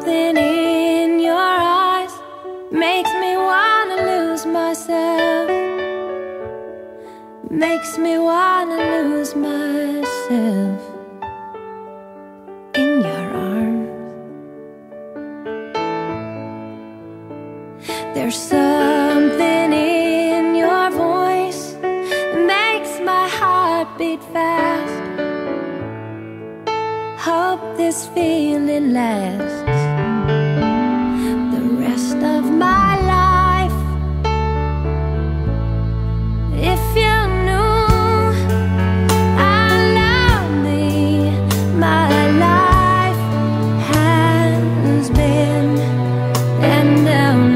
something in your eyes makes me wanna lose myself. Makes me wanna lose myself in your arms. There's something in your voice that makes my heart beat fast. Hope this feeling lasts. and down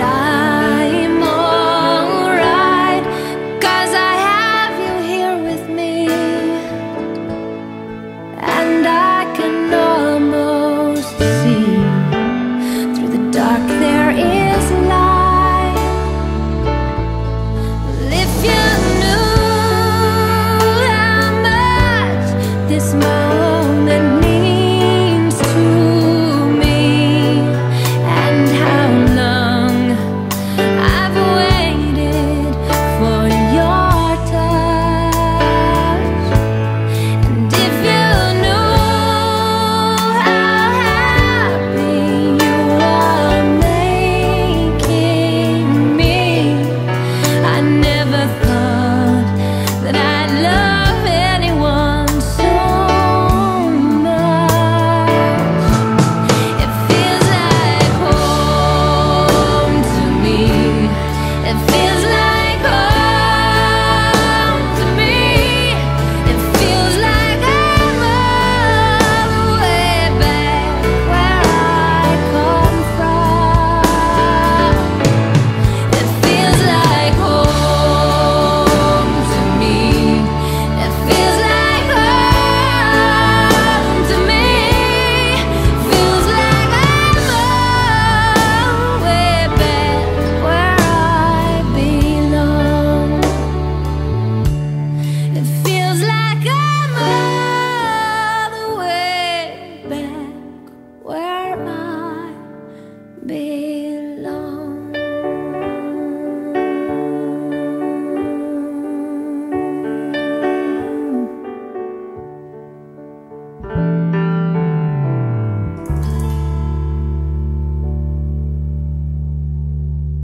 I.